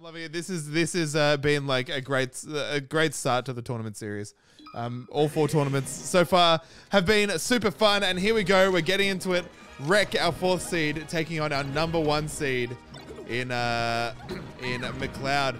I'm loving it. This is this has uh, been like a great a great start to the tournament series. Um, all four tournaments so far have been super fun, and here we go. We're getting into it. Rek, our fourth seed, taking on our number one seed in uh, in McCloud.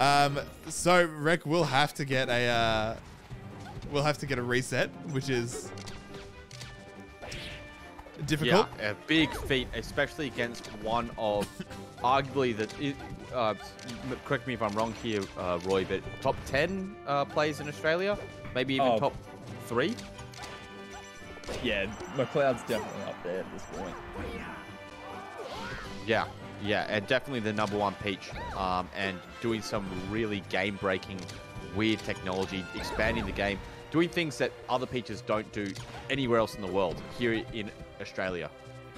Um, so Rek will have to get a uh, we'll have to get a reset, which is difficult. Yeah, a big feat, especially against one of arguably the. Uh, correct me if I'm wrong here, uh, Roy, but top ten uh, players in Australia, maybe even Oh. top three. Yeah, McCloud's definitely up there at this point. Yeah, yeah, and definitely the number one peach, um, and doing some really game-breaking, weird technology, expanding the game, doing things that other peaches don't do anywhere else in the world. Here in Australia,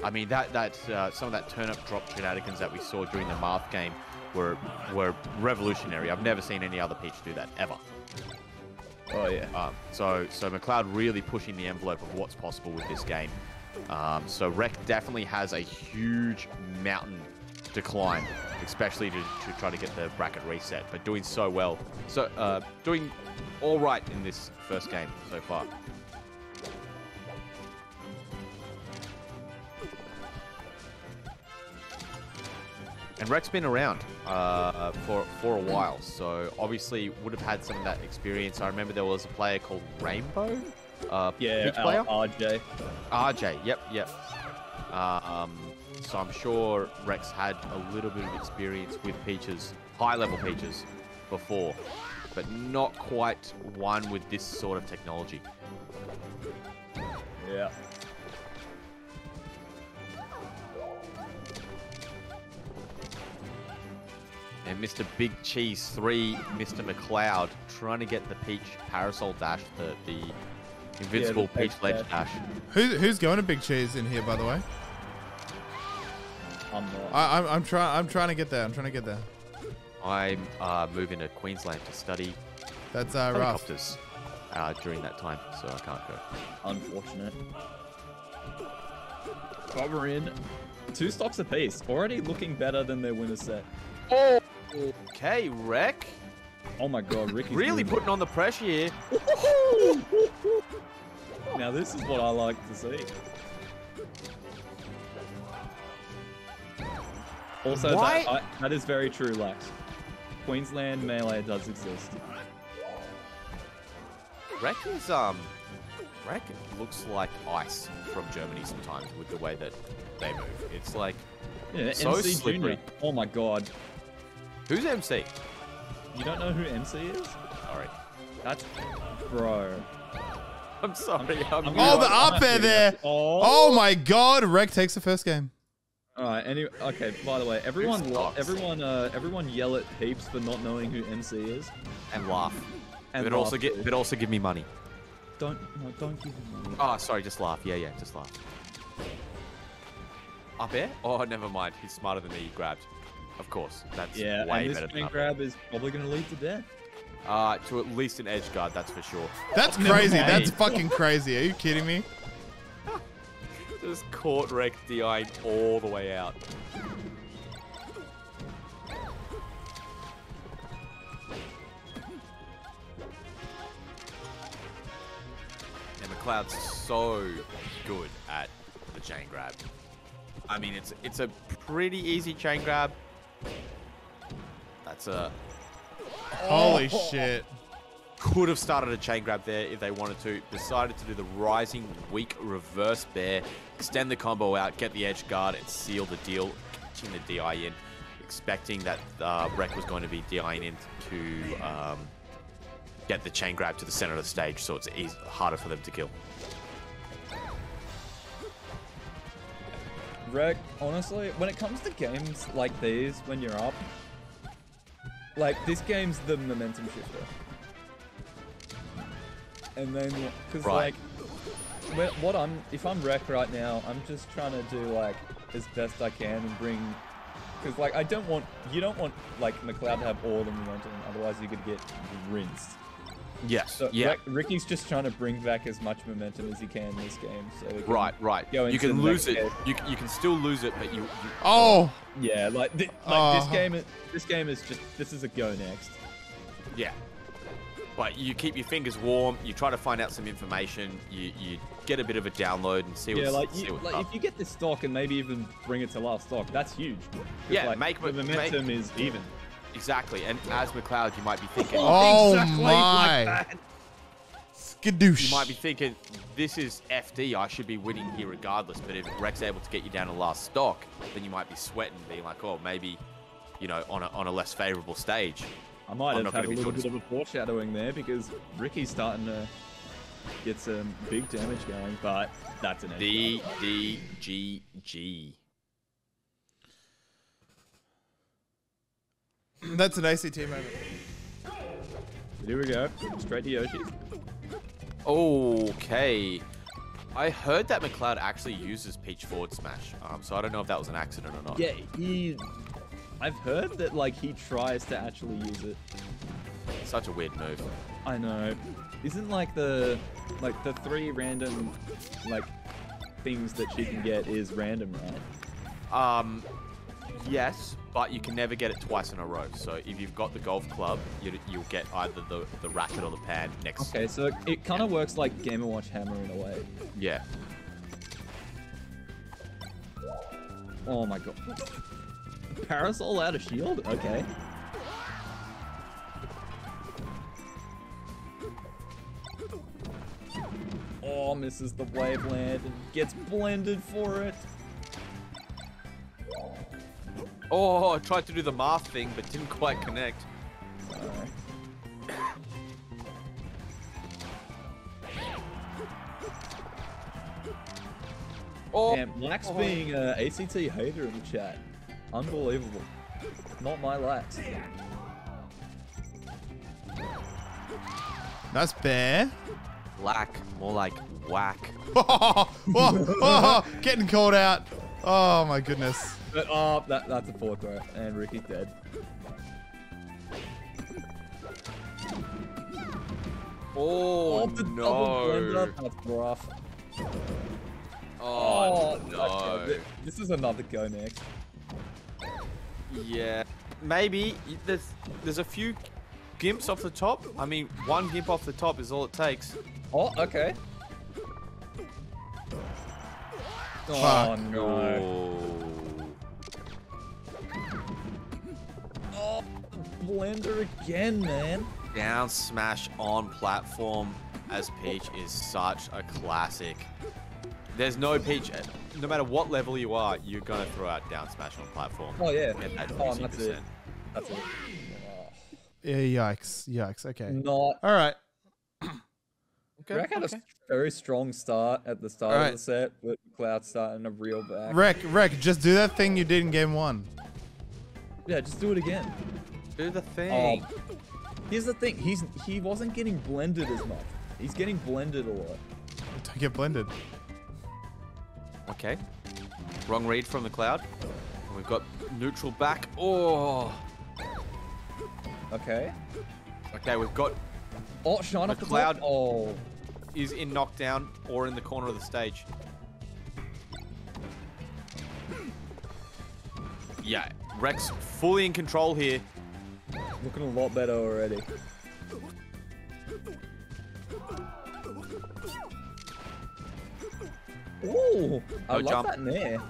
I mean that that uh, some of that turnip drop shenanigans that we saw during the Marth game were were revolutionary. I've never seen any other peach do that ever. Oh yeah. Um, so, so McCloud really pushing the envelope of what's possible with this game. Um, so Rek definitely has a huge mountain to climb, especially to, to try to get the bracket reset. But doing so well, so uh, doing all right in this first game so far. And Rek's been around uh, for for a while, so obviously would have had some of that experience. I remember there was a player called Rainbow, uh, Yeah, Peach player. RJ. RJ, yep, yep. Uh, um, so I'm sure Rex had a little bit of experience with peaches, high level peaches, before, but not quite one with this sort of technology. Yeah. And Mr. Big Cheese 3, Mr. McCloud, trying to get the Peach Parasol Dash, the, the Invincible the Peach Peach Ledge Dash. Dash. Who's who's going to Big Cheese in here, by the way? I'm not. I, I'm I'm trying I'm trying to get there. I'm trying to get there. I'm uh, moving to Queensland to study That's uh, rough. helicopters uh, during that time, so I can't go. Unfortunate. But we're in two stocks apiece. Already looking better than their winner set. Oh, okay, Rek. Oh my god, Ricky's Really putting on the pressure here. Now this is what I like to see. Also, that, I, that is very true, Lax. Queensland melee does exist. Rek is um, Rek looks like ice from Germany sometimes with the way that they move. It's like, Yeah, So MC slippery. Junior. Oh my god. Who's MC? You don't know who MC is? Sorry, That's bro. I'm sorry. I'm, I'm Oh, the up air actually- there. Oh. Oh my God! Rek takes the first game. All right. Anyway, okay. By the way, everyone, Who's lo- Fox? everyone, uh, everyone yell at Heaps for not knowing who MC is. and laugh. And but also laugh get, but also give me money. Don't, no, don't give me money. Oh, sorry, just laugh. Yeah, yeah, just laugh. Up air? Oh, never mind. He's smarter than me. He grabbed. Of course, that's Yeah, way and this better than chain up air. grab is probably going to lead to death. Uh, to at least an edge guard, that's for sure. That's Never crazy. That's fucking crazy. Are you kidding me? Just caught Rek DI all the way out. And McCloud's so good at the chain grab. I mean, it's it's a pretty easy chain grab. That's a Holy shit! could have started a chain grab there if they wanted to. Decided to do the rising weak reverse bair, extend the combo out, get the edge guard, and seal the deal, catching the DI in, expecting that uh, Rek was going to be DIing in to um, get the chain grab to the center of the stage, so it's easy, harder for them to kill. Rek, honestly, when it comes to games like these, when you're up, like this game's the momentum shifter. And then, because Right. like, what I'm, if I'm Rek right now, I'm just trying to do like as best I can and bring, because like I don't want, you don't want like McCloud to have all the momentum, otherwise you could get rinsed. Yes. So yeah. Rick- Ricky's just trying to bring back as much momentum as he can in this game. So can, Right, right. go You can lose it. game. You, you can still lose it, but you. you Oh, Yeah, like, thi- like Uh-huh. this game. is- This game is just. This is a go next. yeah. But you keep your fingers warm. You try to find out some information. You you get a bit of a download and see what's Yeah, like, you, what's like up. if you get this stock and maybe even bring it to last stock, that's huge. Yeah, like, make- the make- momentum is even. Exactly. And as McCloud, you might be thinking. Oh exactly my. like skadoosh. You might be thinking, this is FD. I should be winning here regardless. But if Rek's able to get you down to last stock, then you might be sweating, being like, oh, maybe, you know, on a, on a less favorable stage. I might I'm have had a little bit of a foreshadowing there because Ricky's starting to get some big damage going, but that's an edge D D G G. That's an ACT moment. guard. Here we go. Straight to Yoshi. Okay. I heard that McCloud actually uses Peach forward smash, um, so I don't know if that was an accident or not. Yeah, he. I've heard that like he tries to actually use it. Such a weird move. I know. Isn't like the like the three random like things that she can get is random, right? Um, yes, but you can never get it twice in a row. So if you've got the golf club, you, you'll get either the, the racket or the pan next. Okay, so it, it kind of works like Game Watch Hammer in a way. Yeah. Oh my god. Parasol out of shield? Okay. Oh, misses the waveland and gets blended for it. Oh, I tried to do the math thing, but didn't quite connect. Alright. Oh, Damn, Lax oh. being a ACT hater in the chat. Unbelievable. Not my Lax. That's bear. lack, more like whack. Oh, oh, oh, getting called out. Oh my goodness. But oh, that, that's a forward throw, and Ricky's dead. Oh, oh the no. blender, That's rough. Oh, oh okay, no. th- This is another go next. Yeah, maybe there's there's a few gimps off the top. I mean, one gimp off the top is all it takes. Oh, okay. Oh Fuck. no. Oh. Blender again, man. Down smash on platform as Peach is such a classic. There's no Peach, uh, no matter what level you are, you're gonna throw out down smash on platform. Oh yeah. Get that Oh, that's it. That's it. Yeah, yikes. Yikes. Okay. Not. All right. Rack had a very strong start at the start Alright. of the set, but Cloud starting a real back. Rek, Rek, just do that thing you did in game one. yeah, just do it again. Do the thing. Oh, here's the thing. He's he wasn't getting blended as much. He's getting blended a lot. Don't get blended. Okay. Wrong read from the cloud. And we've got neutral back. Oh. Okay. Okay, we've got Oh, shine off the Cloud- top. Oh. Is in knockdown or in the corner of the stage. Yeah, Rek's fully in control here. Looking a lot better already. Ooh, I No love jump. that nair.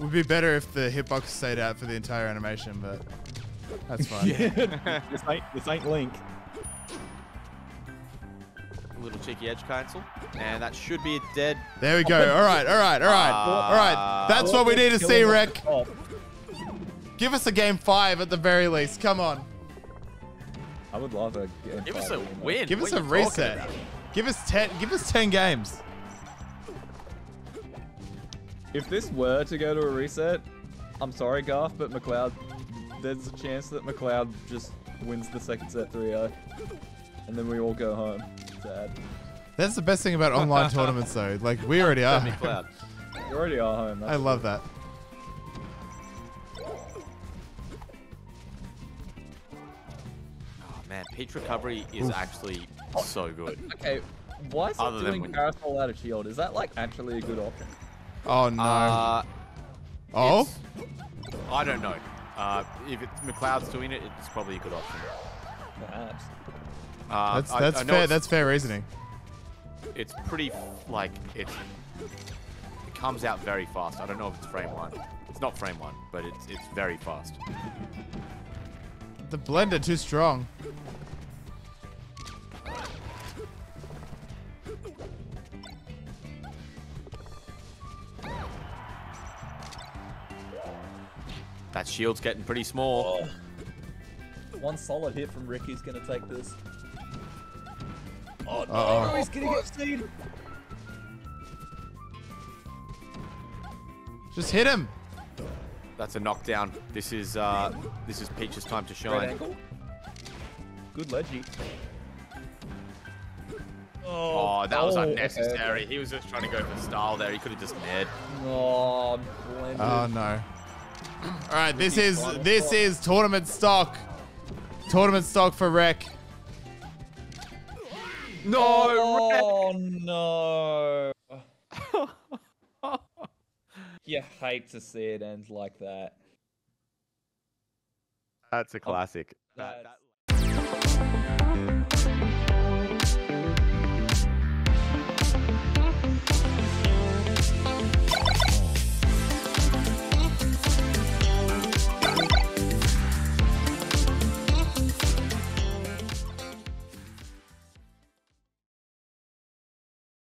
Would be better if the hitbox stayed out for the entire animation, but that's fine. this ain't this ain't Link. A little cheeky edge cancel. And that should be a dead. There we go. All right, all right, all right, all right. Ah. That's what we need to see, Rek. Oh, Give us a game five at the very least. Come on. I would love a game Give us a rematch. win. Give What us a reset. Give us ten. Give us ten games. If this were to go to a reset, I'm sorry, Garth, but McCloud, there's a chance that McCloud just wins the second set 3-0. And then we all go home. Sad. That's the best thing about online tournaments, though. Like we already are. Tony We already are home. I That's love that. Man, Peach Recovery is actually so good. Okay, why is Other it doing when- Parasol out of shield? Is that like actually a good option? Oh no. Uh, oh, I don't know. Uh, if it's McCloud's doing it, it's probably a good option. Perhaps. Uh, that's that's I know fair. That's fair reasoning. it's pretty like it's it comes out very fast. I don't know if it's frame one. It's not frame one, but it's it's very fast. The blender too strong. That shield's getting pretty small. One solid hit from Ricky's gonna take this. Oh no, Uh-oh. he's gonna get seed. Just hit him. That's a knockdown. This is uh this is Peach's time to shine. Good ledgy. Oh, that was oh, unnecessary. okay. He was just trying to go for style there. He could have just ned. Oh, blended. Oh no. All right, this is this is tournament stock. Tournament stock for Rek. No, Oh no. you hate to see it end like that. that's a oh, classic. That-